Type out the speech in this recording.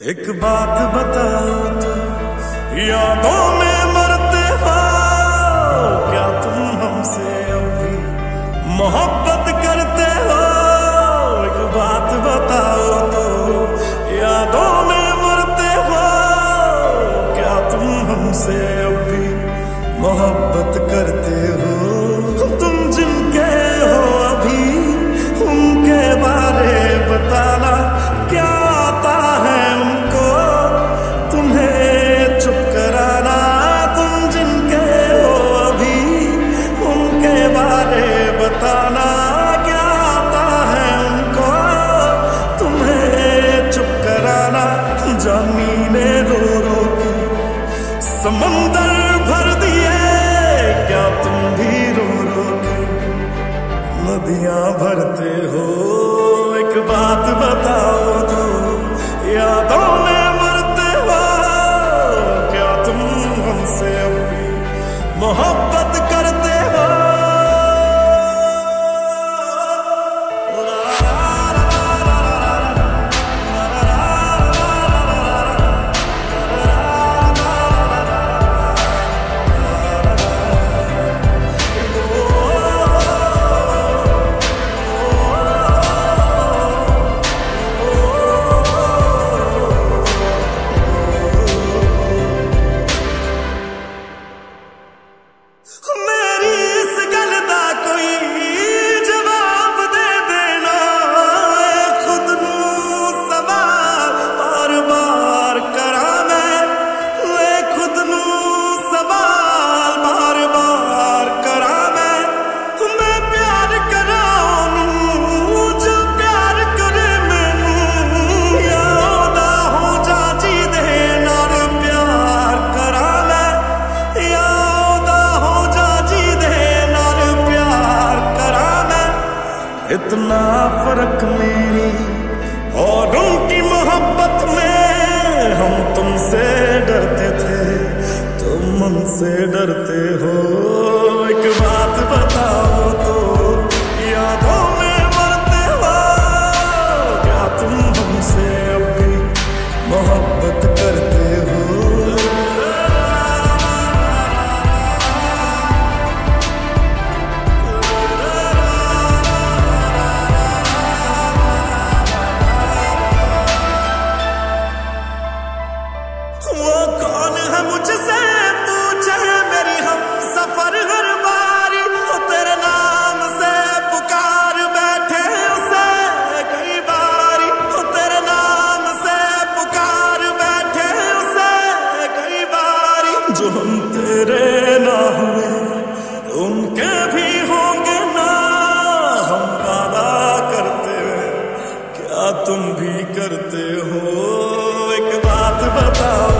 एक बात बताओ तो यादों में मरते हो, क्या तुम हमसे अभी मोहब्बत करते हो? एक बात बताओ तो यादों में मरते हो, क्या तुम हमसे अभी मोहब्बत करते हो? जमीने रो रो के समंदर भर दिए। क्या तुम भी रो रो के नदियाँ भरते हो? एक बात बताओ तो यादों में मरते हो। क्या तुम हमसे भी मोहब्बत करते इतना फ़र्क मेरी और उनकी मोहब्बत में हम तुमसे डरते थे तुम हमसे डरते जो हम तेरे ना हुए, उनके भी होंगे ना हम वादा करते हुए क्या तुम भी करते हो? एक बात बताओ